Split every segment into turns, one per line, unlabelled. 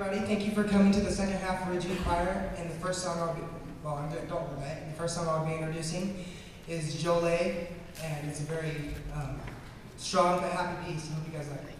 everybody. Thank you for coming to the second half of Ridgevue Choir. And the first song I'll be, well, I'm don't do. The first song I'll be introducing is Jole, and it's a very um, strong but happy piece. I hope you guys like it.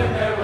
in there.